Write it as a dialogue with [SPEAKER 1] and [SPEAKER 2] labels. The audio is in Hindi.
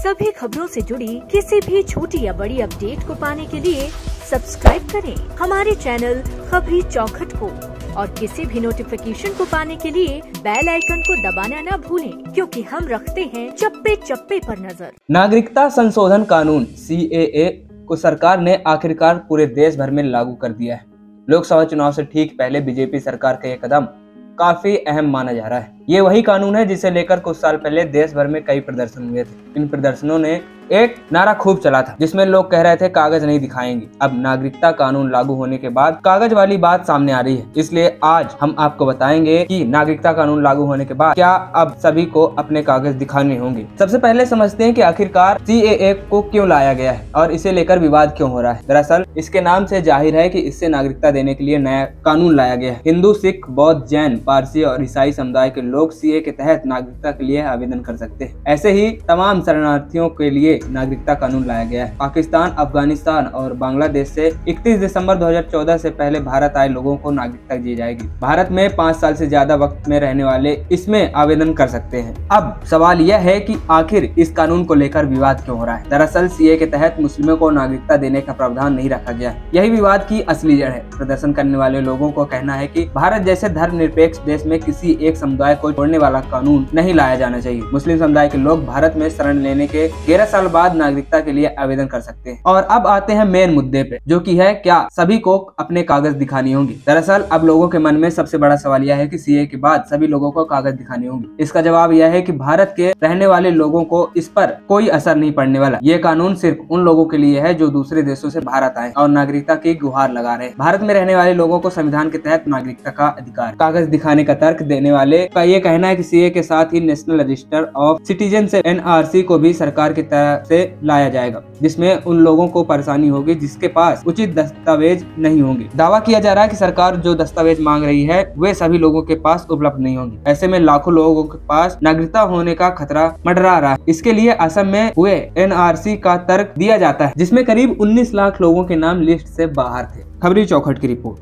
[SPEAKER 1] सभी खबरों से जुड़ी किसी भी छोटी या बड़ी अपडेट को पाने के लिए सब्सक्राइब करें हमारे चैनल खबरी चौखट को और किसी भी नोटिफिकेशन को पाने के लिए बेल आइकन को दबाना न भूलें, क्योंकि हम रखते हैं चप्पे चप्पे पर नज़र।
[SPEAKER 2] नागरिकता संशोधन कानून सी को सरकार ने आखिरकार पूरे देश भर में लागू कर दिया है। लोकसभा चुनाव से ठीक पहले बीजेपी सरकार का यह कदम काफ़ी अहम माना जा रहा है। ये वही कानून है जिसे लेकर कुछ साल पहले देश भर में कई प्रदर्शन हुए थे। इन प्रदर्शनों ने एक नारा खूब चला था, जिसमें लोग कह रहे थे, कागज़ नहीं दिखाएँगे। अब नागरिकता कानून लागू होने के बाद कागज़ वाली बात सामने आ रही है। इसलिए आज हम आपको बताएँगे कि नागरिकता कानून लागू होने के बाद क्या अब सभी को अपने कागज़ दिखाने होंगे। सबसे पहले समझते हैं कि आखिरकार सीएए को क्यों लाया गया है और इसे लेकर विवाद क्यों हो रहा है। दरअसल, इसके नाम से ज़ाहिर है कि इससे नागरिकता देने के लिए नया कानून लाया गया है। हिंदू, सिख, बौद्ध, जैन, पारसी और ईसाई समुदाय के लोग सी के तहत नागरिकता के लिए आवेदन कर सकते हैं। ऐसे ही तमाम शरणार्थियों के लिए नागरिकता कानून लाया गया है। पाकिस्तान, अफ़गानिस्तान और बांग्लादेश से 31 दिसंबर 2014 से पहले भारत आए लोगों को नागरिकता दी जाएगी। भारत में पाँच साल से ज़्यादा वक्त में रहने वाले इसमें आवेदन कर सकते हैं। अब सवाल यह है कि आखिर इस कानून को लेकर विवाद क्यों हो रहा है? दरअसल सीए के तहत मुस्लिमों को नागरिकता देने का प्रावधान नहीं रखा गया। यही विवाद की असली जड़ है। प्रदर्शन करने वाले लोगों को कहना है की भारत जैसे धर्म निरपेक्ष देश में किसी एक समुदाय को छोड़ने वाला कानून नहीं लाया जाना चाहिए। मुस्लिम समुदाय के लोग भारत में शरण लेने के ग्यारह साल बाद नागरिकता के लिए आवेदन कर सकते हैं। और अब आते हैं मेन मुद्दे पे, जो कि है क्या सभी को अपने कागज़ दिखानी होंगी। दरअसल अब लोगों के मन में सबसे बड़ा सवाल यह है कि सीए के बाद सभी लोगों को कागज़ दिखानी होंगी। इसका जवाब यह है कि भारत के रहने वाले लोगों को इस पर कोई असर नहीं पड़ने वाला। ये कानून सिर्फ़ उन लोगों के लिए है जो दूसरे देशों से भारत आए और नागरिकता की गुहार लगा रहे भारत में रहने वाले लोगों को संविधान के तहत नागरिकता का अधिकार, कागज़ दिखाने का तर्क देने वाले का ये कहना है की सीए के साथ ही नेशनल रजिस्टर ऑफ़ सिटीजन से एनआरसी को भी सरकार की तरफ़ से लाया जाएगा, जिसमें उन लोगों को परेशानी होगी जिसके पास उचित दस्तावेज़ नहीं होंगे। दावा किया जा रहा है कि सरकार जो दस्तावेज़ मांग रही है, वे सभी लोगों के पास उपलब्ध नहीं होंगे। ऐसे में लाखों लोगों के पास नागरिकता होने का खतरा मंडरा रहा है। इसके लिए असम में हुए एनआरसी का तर्क दिया जाता है, जिसमें करीब 19 लाख लोगों के नाम लिस्ट से बाहर थे। खबरी चौखट की रिपोर्ट।